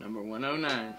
Number 109.